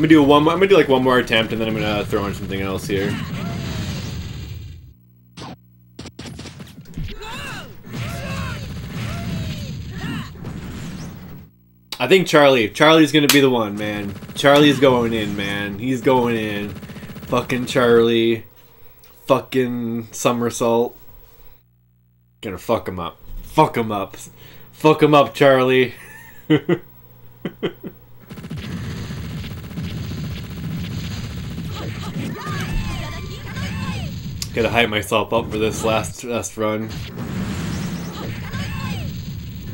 gonna do one. I'm gonna do like one more attempt, and then I'm gonna uh, throw in something else here. I think Charlie. Charlie's gonna be the one, man. Charlie's going in, man. He's going in. Fucking Charlie. Fucking somersault. Gonna fuck him up. Fuck him up. Fuck him up, Charlie. Gotta hype myself up for this last last run.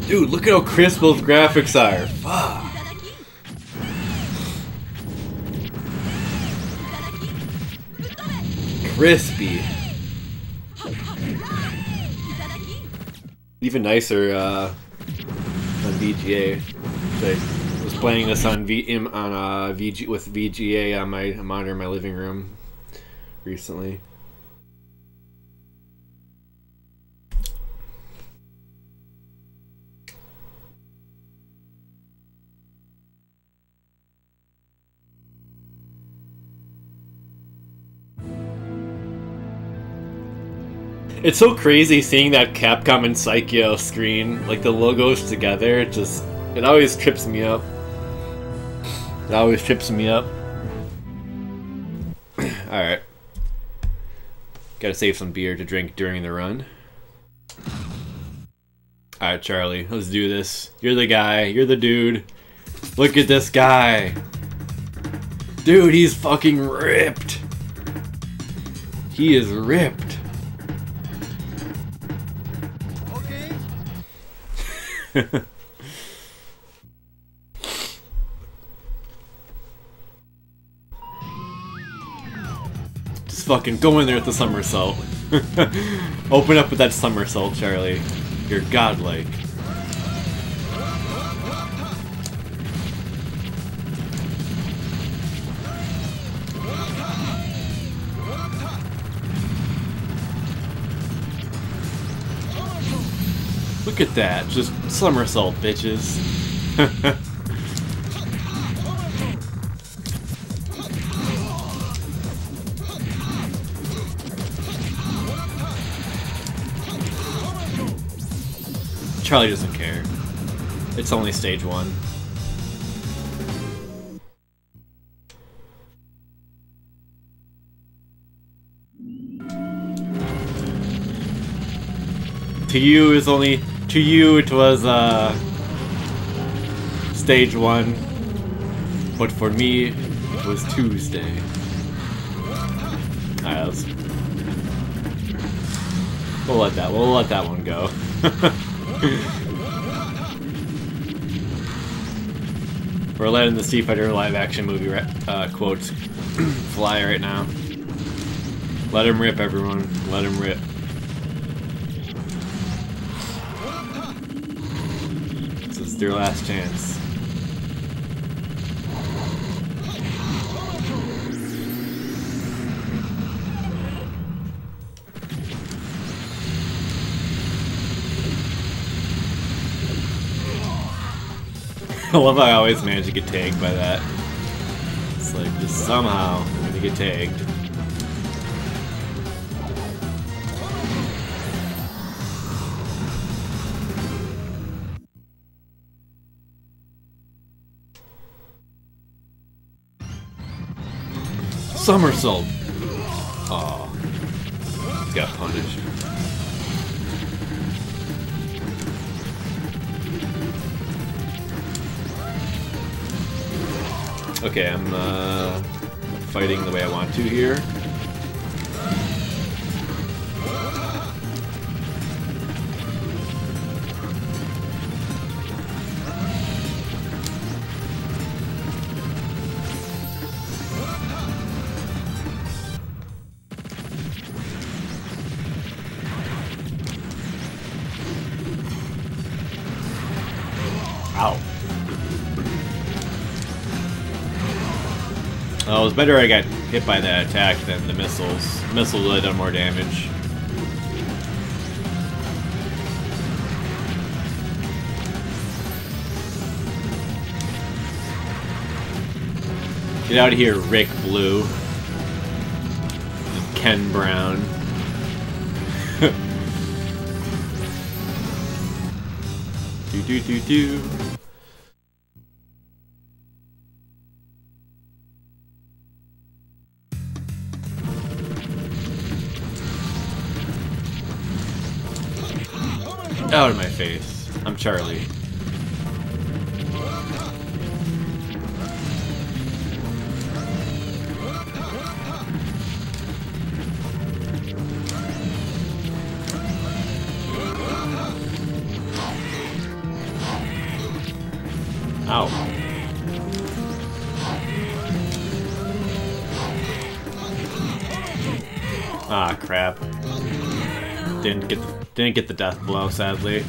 Dude, look at how crisp those graphics are. Fuck. Crispy. Even nicer uh, on VGA. I was playing this on V on uh, VG with VGA on my monitor in my living room recently. It's so crazy seeing that Capcom and Psikyo screen, like the logos together. It just it always trips me up. It always trips me up. All right. Got to save some beer to drink during the run. All right, Charlie, let's do this. You're the guy. You're the dude. Look at this guy. Dude, he's fucking ripped. He is ripped. Just fucking go in there with the somersault. Open up with that somersault, Charlie. You're godlike. Look at that. Just somersault, bitches. Charlie doesn't care. It's only stage one. To you is only to you it was uh stage one. But for me it was Tuesday. Alright, let's We'll let that we'll let that one go. We're letting the Street Fighter live action movie uh, quotes fly right now. Let him rip, everyone. Let him rip. Is their last chance. I love how I always manage to get tagged by that. It's like, just somehow, I'm gonna get tagged. Somersault! Oh, got punished. Okay, I'm uh, fighting the way I want to here. Better I got hit by that attack than the missiles. Missiles would have done more damage. Get out of here, Rick Blue. And Ken Brown. do do do do. Out of my face. I'm Charlie. Didn't get the, death blow, sadly.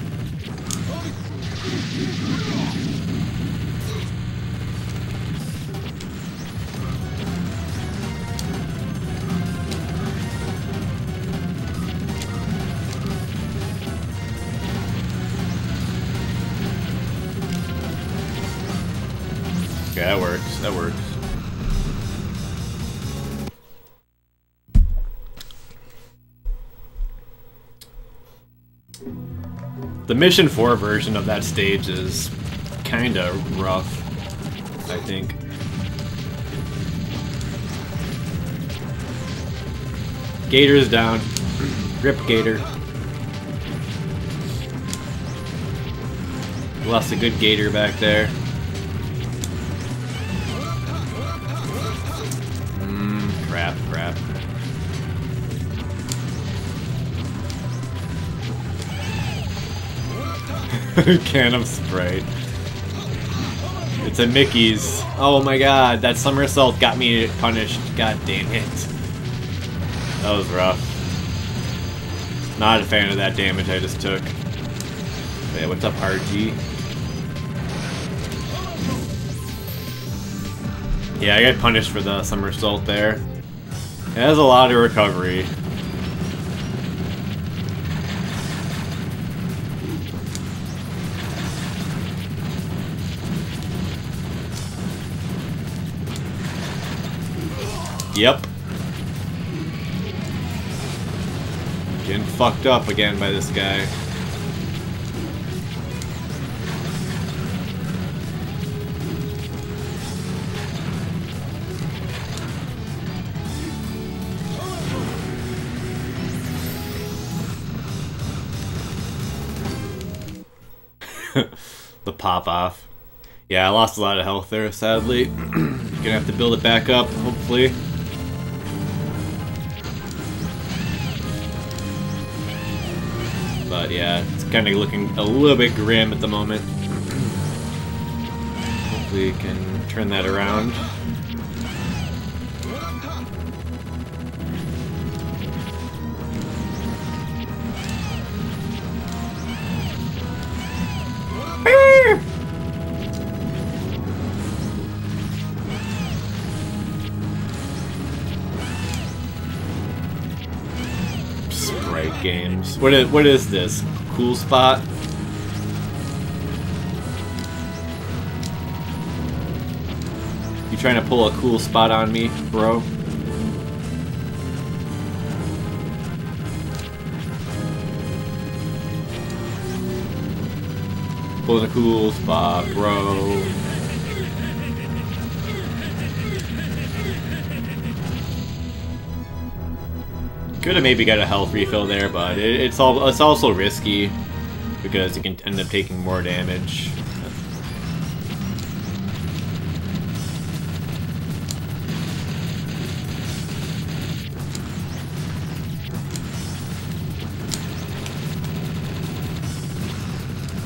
Mission 4 version of that stage is kinda rough, I think. Gator's down. Rip Gator. Lost a good Gator back there. Can of Sprite. It's a Mickey's. Oh my god, that somersault got me punished. God damn it. That was rough. Not a fan of that damage I just took. Okay, what's up, RG? Yeah, I got punished for the somersault there. It has a lot of recovery. Yep. Getting fucked up again by this guy. the pop off. Yeah, I lost a lot of health there, sadly. Gonna have to build it back up, hopefully. But yeah, it's kind of looking a little bit grim at the moment. Hopefully we can turn that around. What is what is this? Cool spot? You trying to pull a cool spot on me, bro? Pulling a cool spot, bro. Could have maybe got a health refill there, but it, it's all it's also risky because you can end up taking more damage.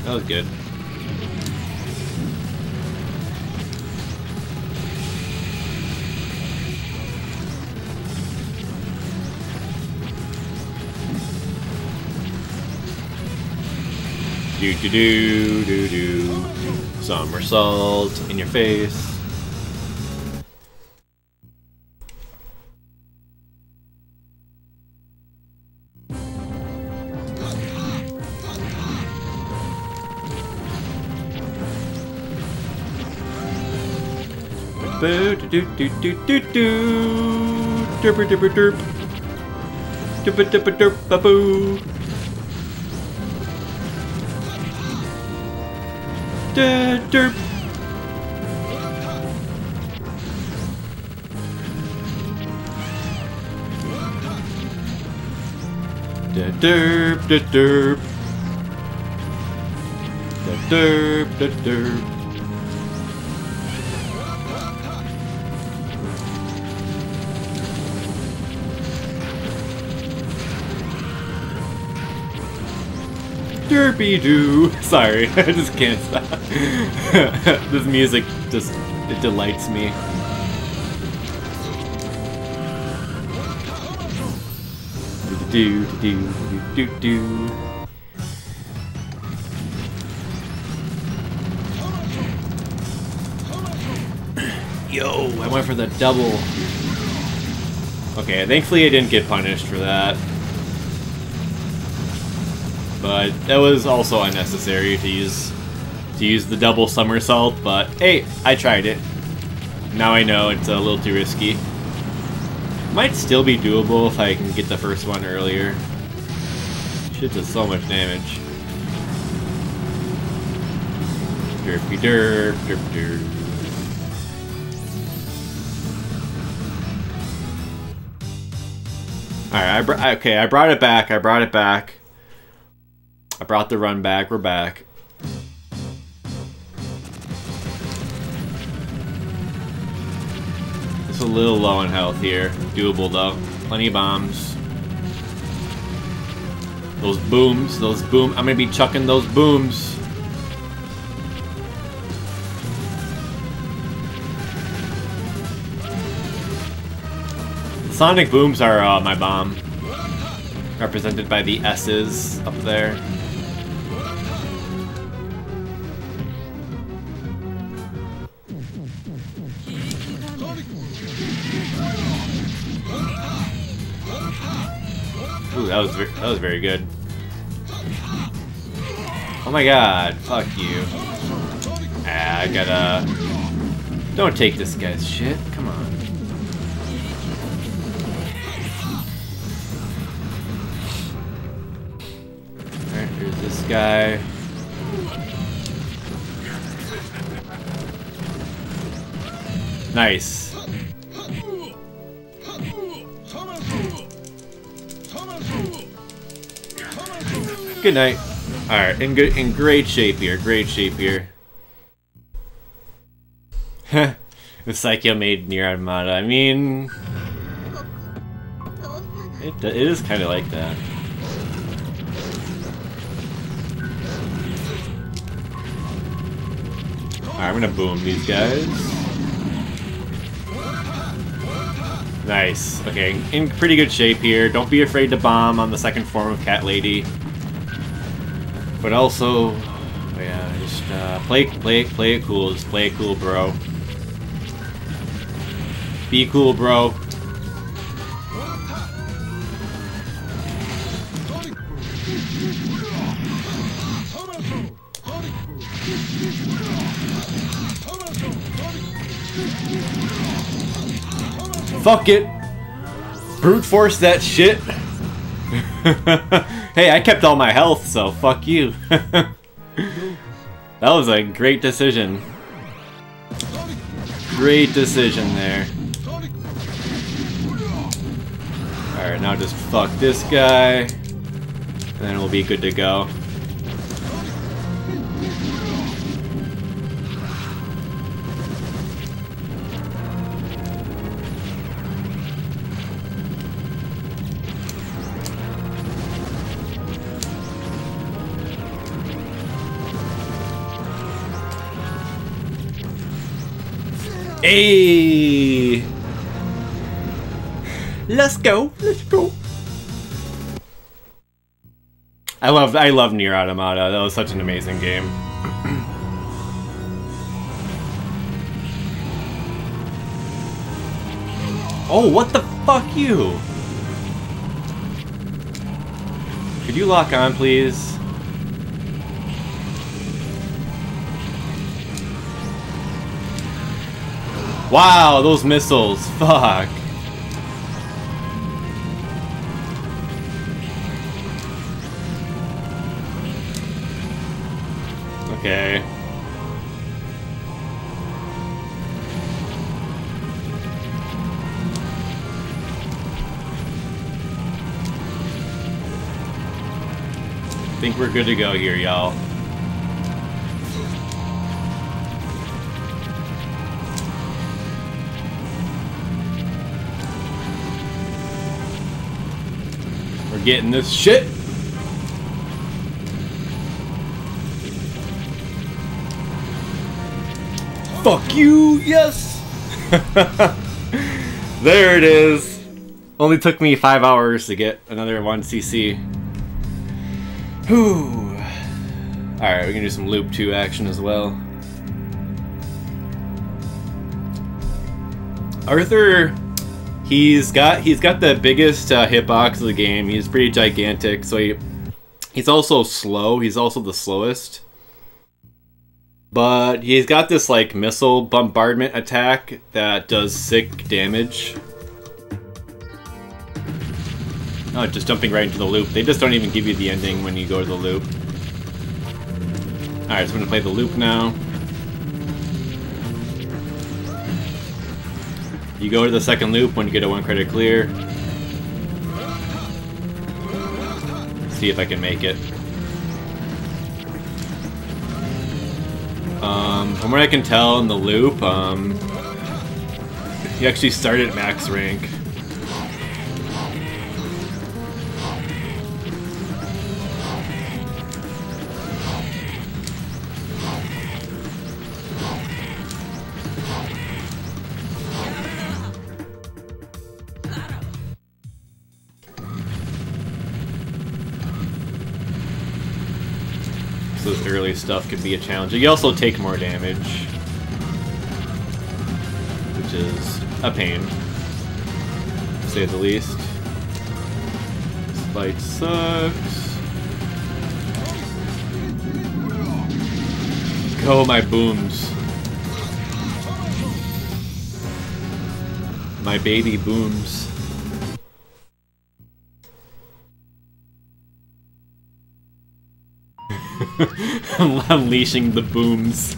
That was good. Do do do do do. Somersault in your face. Boo do do do do do do. Derp derp derp. Derp derp derp baboo. Derp derp. Derp derp derp derp. Derp derp derp. Derpy doo. Sorry, I just can't stop. this music just it delights me. Do do do do do. Yo, I went for the double. Okay, thankfully I didn't get punished for that. But that was also unnecessary to use to use the double somersault, but hey, I tried it. Now I know it's a little too risky. Might still be doable if I can get the first one earlier. Shit does so much damage. Derpy derp, derp derp. Alright, okay, I brought it back, I brought it back. I brought the run back, we're back. It's a little low on health here. Doable though. Plenty of bombs. Those booms, those boom. I'm gonna be chucking those booms. Sonic booms are uh, my bomb. Represented by the S's up there. That was that was very good. Oh my god, fuck you. Ah, I gotta... Don't take this guy's shit, come on. Alright, here's this guy. Nice. Good night. Alright, in good in great shape here, great shape here. the Psikyo made Nier Automata. I mean it, it is kinda like that. I'm gonna boom these guys. Nice. Okay, in pretty good shape here. Don't be afraid to bomb on the second form of Cat Lady. But also, yeah, just uh, play, play, play it cool. Just play it cool, bro. Be cool, bro. Fuck it. Brute force that shit. hey, I kept all my health, so fuck you. that was a great decision. Great decision there. Alright, now just fuck this guy. And then we'll be good to go. Hey! Let's go. Let's go. I love I love Nier Automata. That was such an amazing game. oh, what the fuck you? Could you lock on, please? Wow, those missiles. Fuck. Okay. I think we're good to go here, y'all. Getting this shit. Fuck you, yes! there it is. Only took me five hours to get another 1cc. Whew. Alright, we can do some loop 2 action as well. Arthur, he's got he's got the biggest uh, hitbox of the game. He's pretty gigantic, so he he's also slow. He's also the slowest. But he's got this like missile bombardment attack that does sick damage. Oh, just jumping right into the loop. They just don't even give you the ending when you go to the loop. Alright, so I'm gonna play the loop now. You go to the second loop when you get a one credit clear. See if I can make it. Um, from what I can tell in the loop, um, you actually start at max rank. Stuff can be a challenge. You also take more damage, which is a pain, to say the least. This fight sucks. Go, my booms. My baby booms. Unleashing the booms.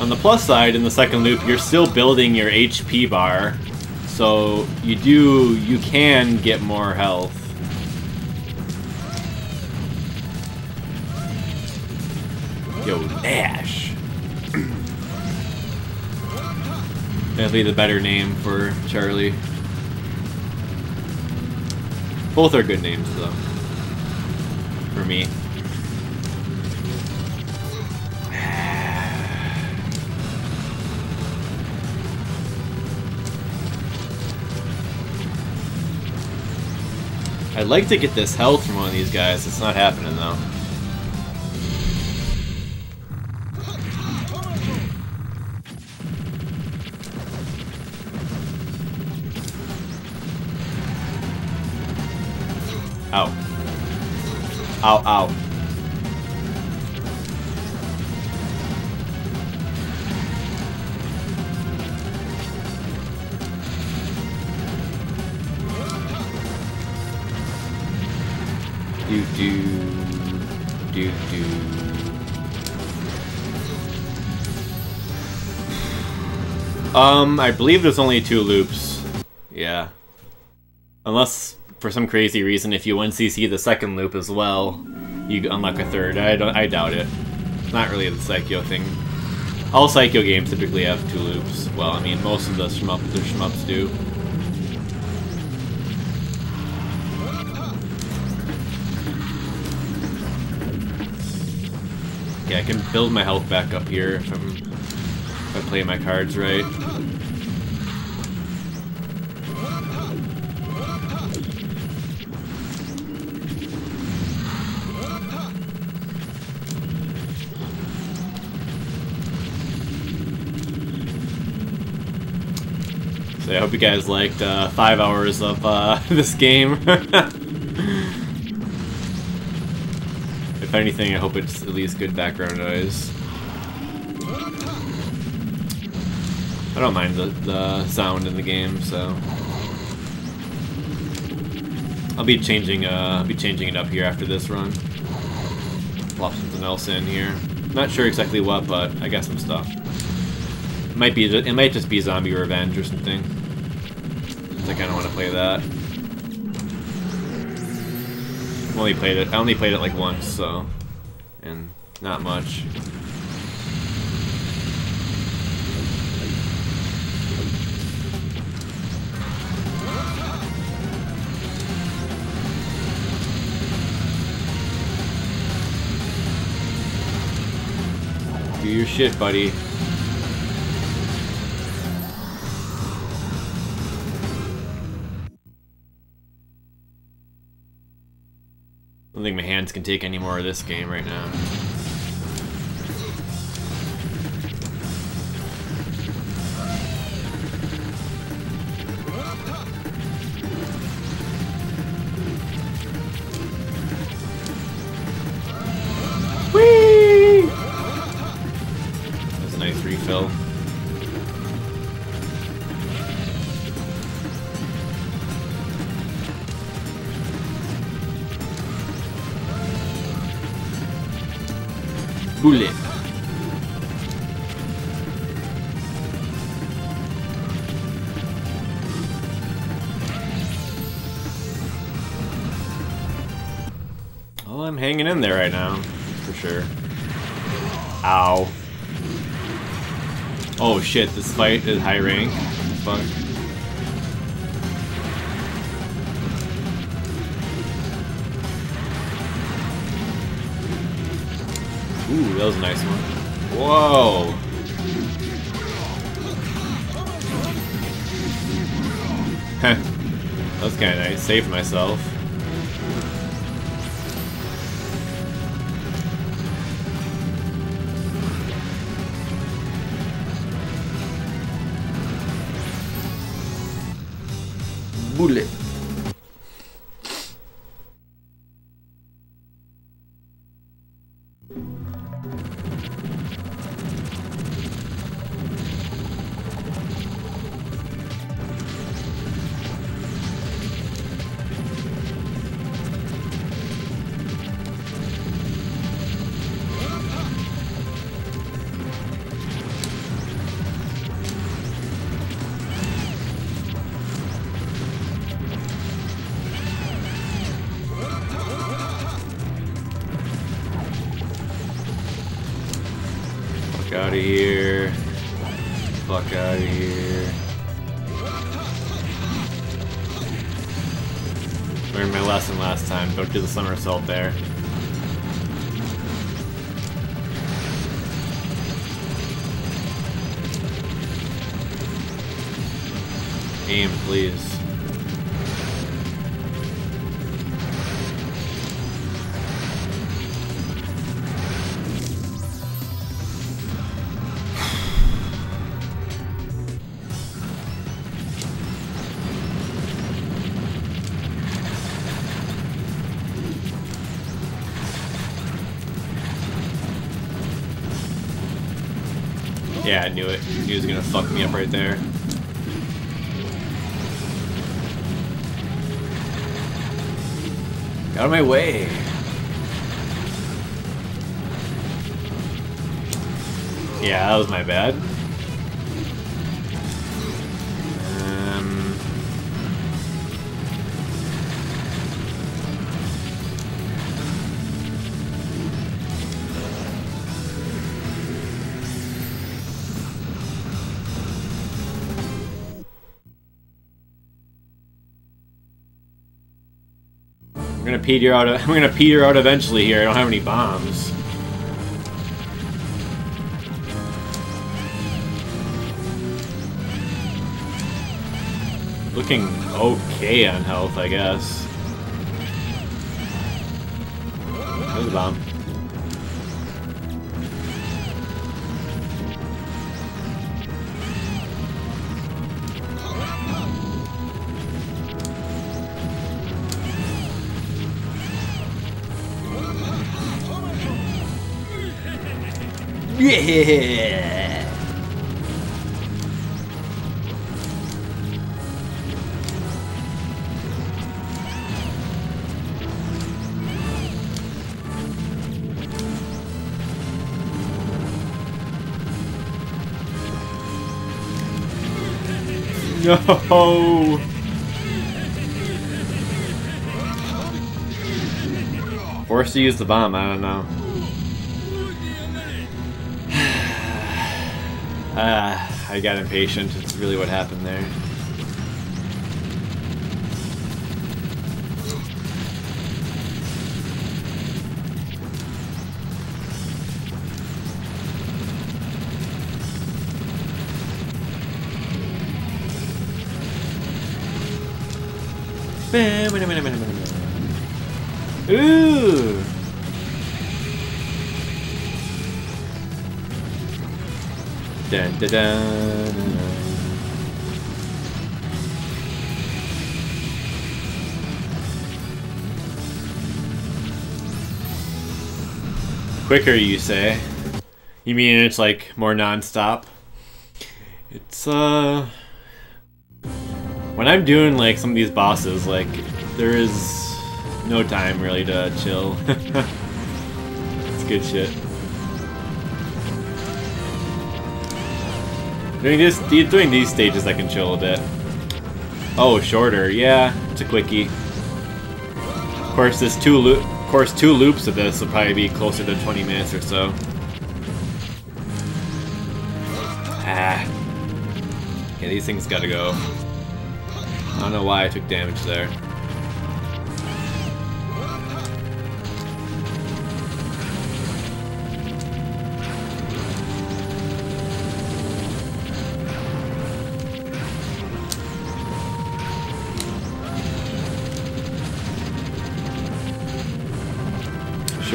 On the plus side, in the second loop, you're still building your HP bar, so you do, you can get more health. Yo, Nash! Definitely the better name for Charlie. Both are good names, though. For me. I'd like to get this health from one of these guys. It's not happening, though. Ow, ow. Do do do do. Um, I believe there's only two loops. Yeah. Unless for some crazy reason, if you 1cc the second loop as well, you unlock a third. I don't. I doubt it. not really the Psikyo thing. All Psikyo games typically have two loops. Well, I mean, most of the shmup, the shmups do. Yeah, I can build my health back up here if, I'm, if I play my cards right. I hope you guys liked uh, five hours of uh, this game. If anything, I hope it's at least good background noise. I don't mind the, the sound in the game, so I'll be changing uh I'll be changing it up here after this run. Plop something else in here. Not sure exactly what, but I got some stuff. It might be it might just be Zombie Revenge or something. I kind of want to play that. I've only played it. I only played it like once, so and not much. Do your shit, buddy. Can take any more of this game right now. I'm hanging in there right now, for sure. Ow. Oh shit, this fight is high rank. Fuck. Ooh, that was a nice one. Whoa! Heh. that was kinda nice. Saved myself. Bullet. Do the somersault there. Aim, please. Yeah, I knew it. He was gonna fuck me up right there. Out of my way. Yeah, that was my bad. Peter out. I'm gonna peter out eventually here. I don't have any bombs. Looking okay on health, I guess. There's a bomb. Yeah! No! Forced to use the bomb, I don't know. Ah, I got impatient. It's really what happened there. Ooh! Dun, dun. Quicker, you say? You mean it's like more non-stop? It's uh when I'm doing like some of these bosses, like there is no time really to chill. it's good shit. Doing this, these stages, I can chill a bit. Oh, shorter, yeah, it's a quickie. Of course, this two loop, of course, two loops of this will probably be closer to 20 minutes or so. Ah. Yeah, these things gotta go. I don't know why I took damage there.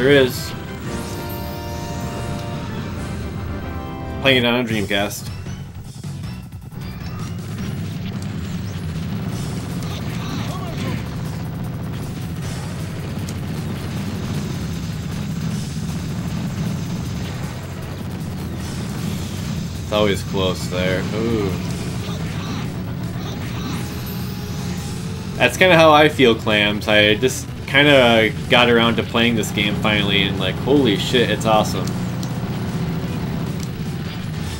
Sure is. Playing it on a Dreamcast. It's always close there. Ooh. That's kind of how I feel, Clams. I just kind of got around to playing this game finally, and like, holy shit, it's awesome.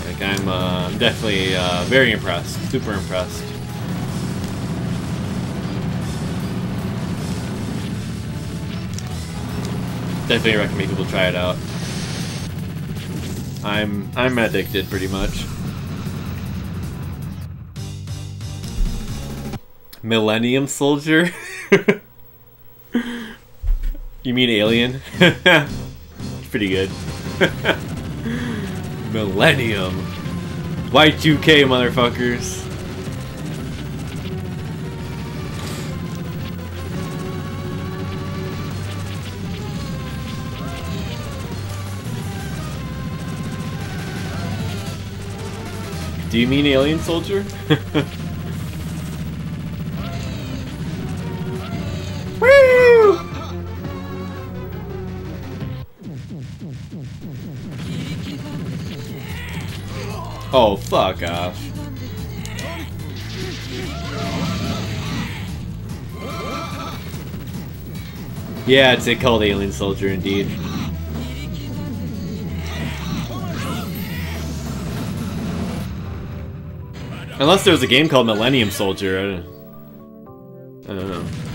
Like, I'm, uh, definitely uh, very impressed. Super impressed. Definitely recommend people try it out. I'm I'm addicted pretty much. Millennium Soldier? you mean Alien? pretty good. Millennium. Y2K, motherfuckers. Do you mean Alien Soldier? Oh, fuck off. Yeah, it's a called Alien Soldier indeed. Unless there was a game called Millennium Soldier. I don't, I don't know.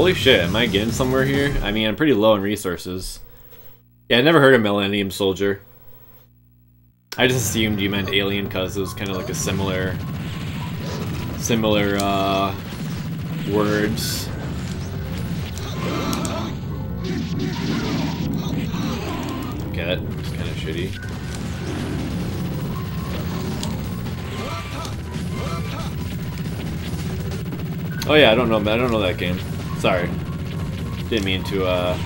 Holy shit, am I getting somewhere here? I mean, I'm pretty low in resources. Yeah, I never heard of Millennium Soldier. I just assumed you meant alien because it was kind of like a similar, similar uh, words. Get it's kind of shitty. Oh yeah, I don't know. I don't know that game. Sorry, didn't mean to uh,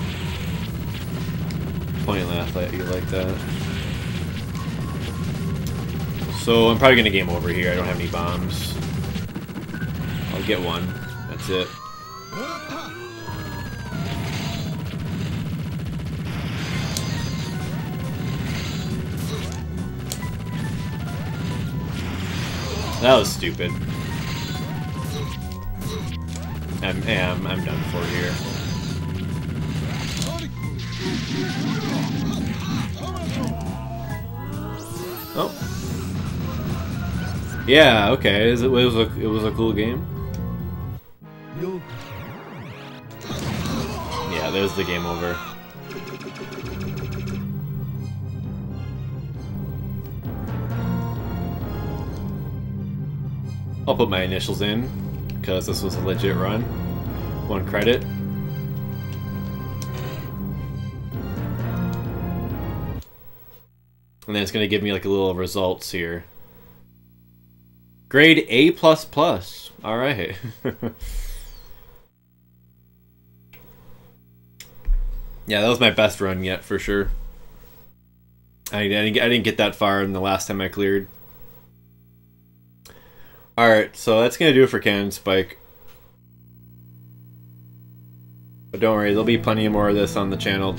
point laugh at you like that. So I'm probably gonna game over here. I don't have any bombs. I'll get one. That's it. That was stupid. I'm, yeah, I'm, I'm done for here. Oh. Yeah, okay. Is it was a it was a cool game. Yeah, there's the game over. I'll put my initials in, because this was a legit run. One credit. And then it's going to give me like a little results here. Grade A++. Plus Alright. yeah, that was my best run yet, for sure. I, I, didn't, I didn't get that far in the last time I cleared. Alright, so that's going to do it for Cannon Spike. But don't worry, there'll be plenty more of this on the channel